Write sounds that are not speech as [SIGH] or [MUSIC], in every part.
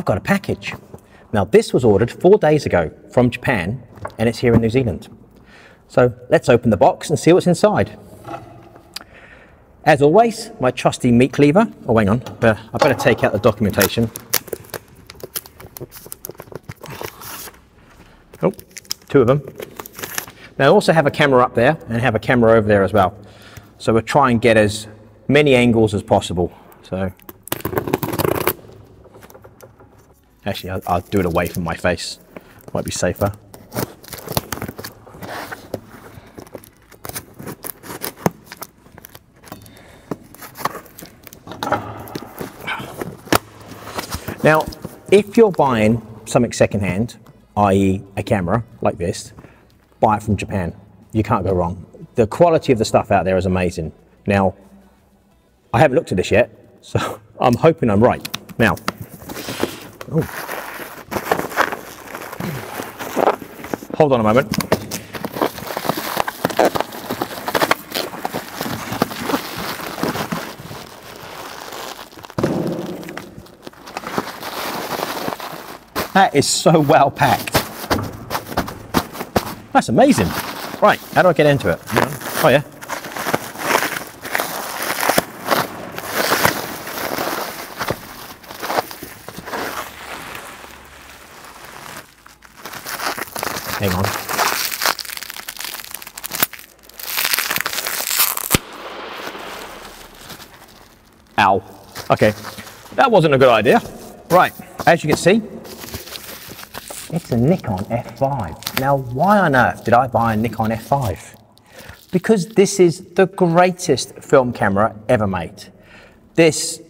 I've got a package. Now, this was ordered four days ago from Japan, and it's here in New Zealand. So let's open the box and see what's inside. As always, my trusty meat cleaver. Oh, hang on, I better take out the documentation. Oh, two of them. Now I also have a camera up there and have a camera over there as well. So we'll try and get as many angles as possible. So actually I'll, I'll do it away from my face. Might be safer. Now, if you're buying something secondhand, i.e. a camera like this, buy it from Japan. You can't go wrong. The quality of the stuff out there is amazing. Now, I haven't looked at this yet, so [LAUGHS] I'm hoping I'm right. Now, oh. hold on a moment. That is so well packed. That's amazing. Right, how do I get into it? Oh yeah. Hang on. Ow. Okay, that wasn't a good idea. Right, as you can see, it's a Nikon F5. Now, why on earth did I buy a Nikon F5? Because this is the greatest film camera ever made. This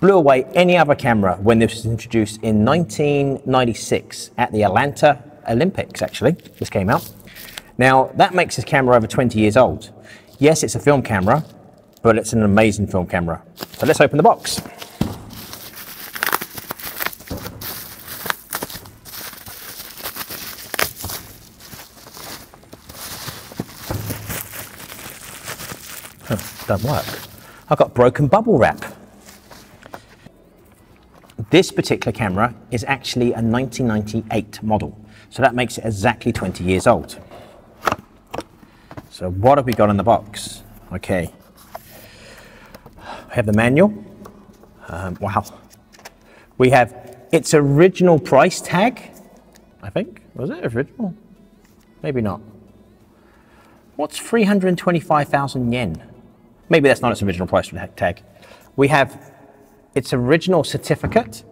blew away any other camera when this was introduced in 1996 at the Atlanta Olympics, actually. This came out. Now, that makes this camera over 20 years old. Yes, it's a film camera, but it's an amazing film camera. So let's open the box. don't work. I've got broken bubble wrap. This particular camera is actually a 1998 model, so that makes it exactly 20 years old. So what have we got in the box? Okay, I have the manual. Um, wow. We have its original price tag, I think. Was it original? Maybe not. What's 325,000 yen? Maybe that's not its original price tag. We have its original certificate,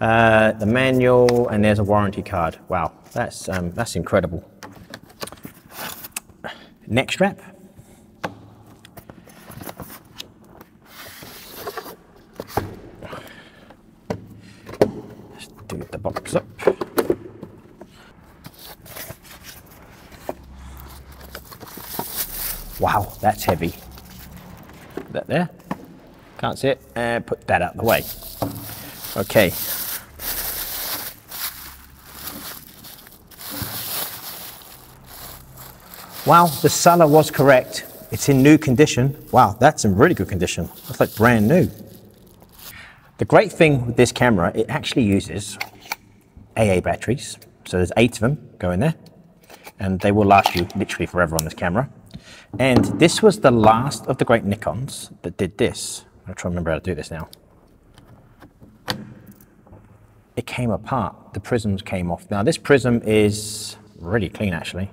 uh, the manual, and there's a warranty card. Wow, that's, um, that's incredible. Neck strap. Let's do the box up. Wow, that's heavy. Put that there. Can't see it. And put that out of the way. Okay. Wow, the seller was correct. It's in new condition. Wow, that's in really good condition. It's like brand new. The great thing with this camera, it actually uses AA batteries. So there's eight of them go in there and they will last you literally forever on this camera. And this was the last of the great Nikons that did this. I'm trying to remember how to do this now. It came apart. The prisms came off. Now this prism is really clean actually.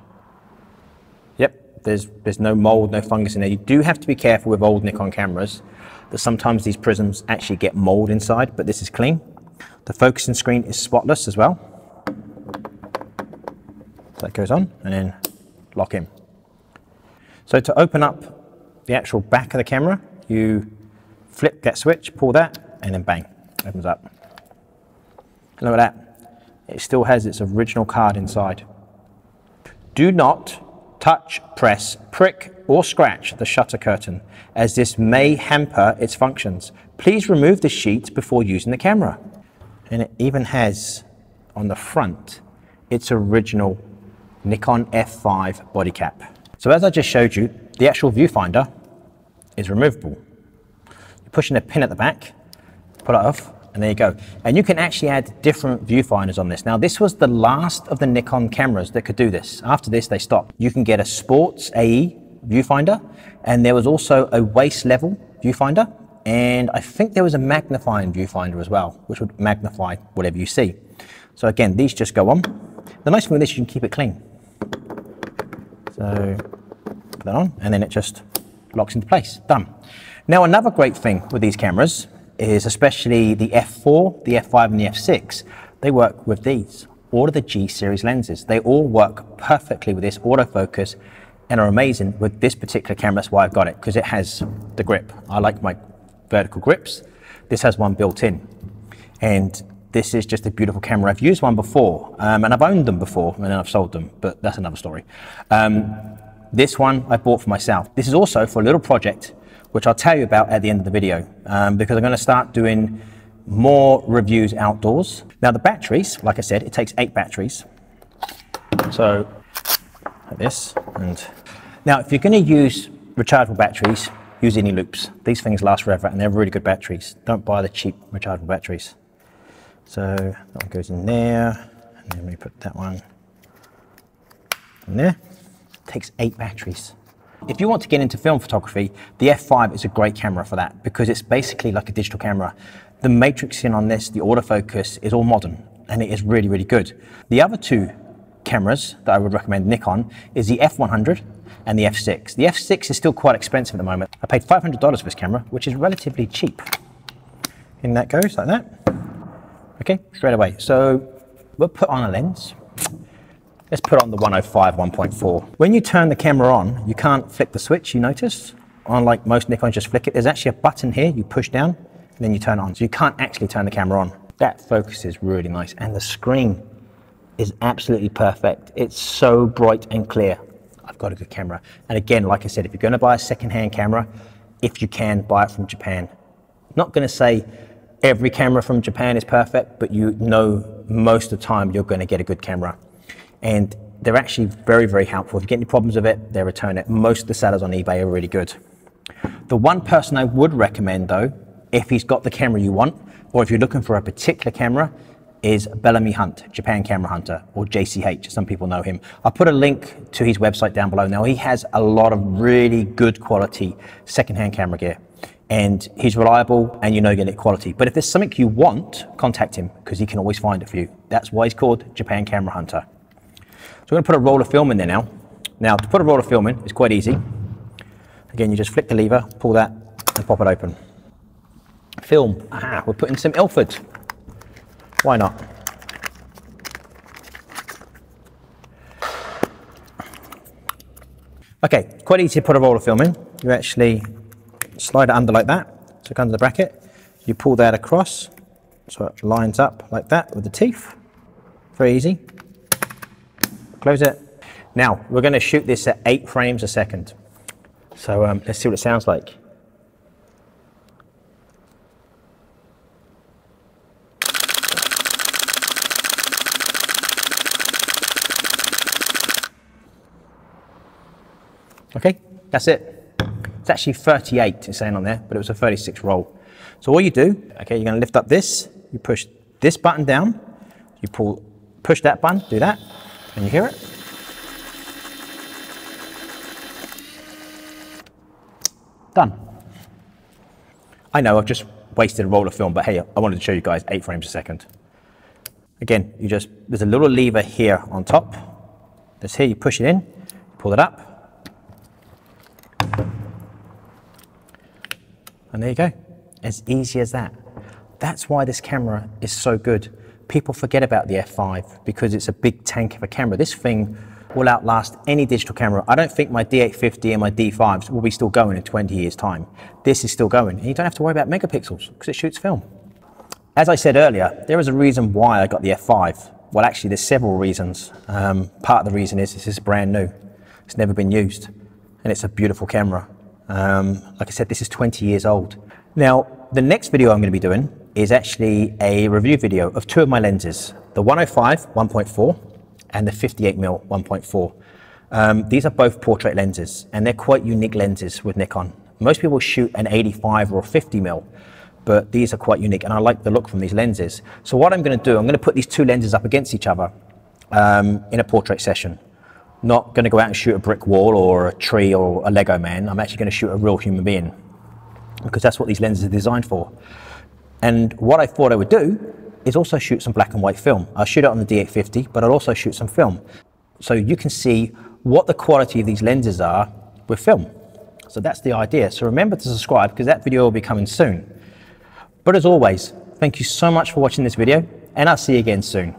There's, there's no mold, no fungus in there. You do have to be careful with old Nikon cameras that sometimes these prisms actually get mold inside, but this is clean. The focusing screen is spotless as well. So that goes on and then lock in. So to open up the actual back of the camera, you flip that switch, pull that, and then bang, opens up. Look at that. It still has its original card inside. Do not touch, press, prick, or scratch the shutter curtain, as this may hamper its functions. Please remove the sheet before using the camera. And it even has on the front its original Nikon F5 body cap. So as I just showed you, the actual viewfinder is removable. You push in a pin at the back, pull it off, and there you go. And you can actually add different viewfinders on this. Now, this was the last of the Nikon cameras that could do this. After this, they stopped. You can get a sports AE viewfinder, and there was also a waist level viewfinder, and I think there was a magnifying viewfinder as well, which would magnify whatever you see. So again, these just go on. The nice thing with this, you can keep it clean. So put that on, and then it just locks into place. Done. Now, another great thing with these cameras is especially the f4, the f5, and the f6, they work with these. All of the G series lenses, they all work perfectly with this autofocus and are amazing with this particular camera. That's why I've got it, because it has the grip. I like my vertical grips. This has one built in. And this is just a beautiful camera. I've used one before, um, and I've owned them before, and then I've sold them, but that's another story. Um, this one I bought for myself. This is also for a little project, which I'll tell you about at the end of the video, um, because I'm going to start doing more reviews outdoors. Now the batteries, like I said, it takes eight batteries. So like this. And now, if you're going to use rechargeable batteries, use Eneloops. These things last forever, and they're really good batteries. Don't buy the cheap rechargeable batteries. So that one goes in there, and then we put that one in there. Takes eight batteries. If you want to get into film photography, the f5 is a great camera for that because it's basically like a digital camera. The matrixing on this, the autofocus, is all modern and it is really, really good. The other two cameras that I would recommend Nikon is the f100 and the f6. The f6 is still quite expensive at the moment. I paid $500 for this camera, which is relatively cheap. In that goes, like that. Okay, straight away. So we'll put on a lens. Let's put on the 105 1.4. When you turn the camera on, you can't flick the switch, you notice? Unlike most Nikons, just flick it. There's actually a button here, you push down, and then you turn it on. So you can't actually turn the camera on. That focus is really nice, and the screen is absolutely perfect. It's so bright and clear. I've got a good camera. And again, like I said, if you're going to buy a second-hand camera, if you can, buy it from Japan. Not going to say every camera from Japan is perfect, but you know most of the time you're going to get a good camera. And they're actually very, very helpful. If you get any problems with it, they return it. Most of the sellers on eBay are really good. The one person I would recommend, though, if he's got the camera you want, or if you're looking for a particular camera, is Bellamy Hunt, Japan Camera Hunter, or JCH, some people know him. I'll put a link to his website down below. Now, he has a lot of really good quality secondhand camera gear, and he's reliable, and you know to get quality. But if there's something you want, contact him, because he can always find it for you. That's why he's called Japan Camera Hunter. So we're going to put a roll of film in there now. Now, to put a roll of film in, it's quite easy. Again, you just flick the lever, pull that, and pop it open. Film. Ah, we're putting some Ilford. Why not? Okay, quite easy to put a roll of film in. You actually slide it under like that, so it comes the bracket. You pull that across, so it lines up like that with the teeth. Very easy. Close it. Now, we're going to shoot this at eight frames a second. So um, let's see what it sounds like. Okay, that's it. It's actually 38, it's saying on there, but it was a 36 roll. So all you do, okay, you're gonna lift up this, you push this button down, you pull, push that button, do that, and you hear it. Done. I know I've just wasted a roll of film, but hey, I wanted to show you guys eight frames a second. Again, you just, there's a little lever here on top. This here, you push it in, pull it up, And there you go. As easy as that. That's why this camera is so good. People forget about the F5 because it's a big tank of a camera. This thing will outlast any digital camera. I don't think my D850 and my D5s will be still going in 20 years time. This is still going and you don't have to worry about megapixels because it shoots film. As I said earlier, there is a reason why I got the F5. Well, actually, there's several reasons. Um, part of the reason is this is brand new. It's never been used and it's a beautiful camera. Um, like I said, this is 20 years old. Now, the next video I'm going to be doing is actually a review video of two of my lenses, the 105 1.4 and the 58mm 1.4. Um, these are both portrait lenses and they're quite unique lenses with Nikon. Most people shoot an 85 or 50mm, but these are quite unique and I like the look from these lenses. So what I'm going to do, I'm going to put these two lenses up against each other um, in a portrait session. Not going to go out and shoot a brick wall or a tree or a Lego man. I'm actually going to shoot a real human being because that's what these lenses are designed for. And what I thought I would do is also shoot some black and white film. I'll shoot it on the D850, but I'll also shoot some film. So you can see what the quality of these lenses are with film. So that's the idea. So remember to subscribe because that video will be coming soon. But as always, thank you so much for watching this video and I'll see you again soon.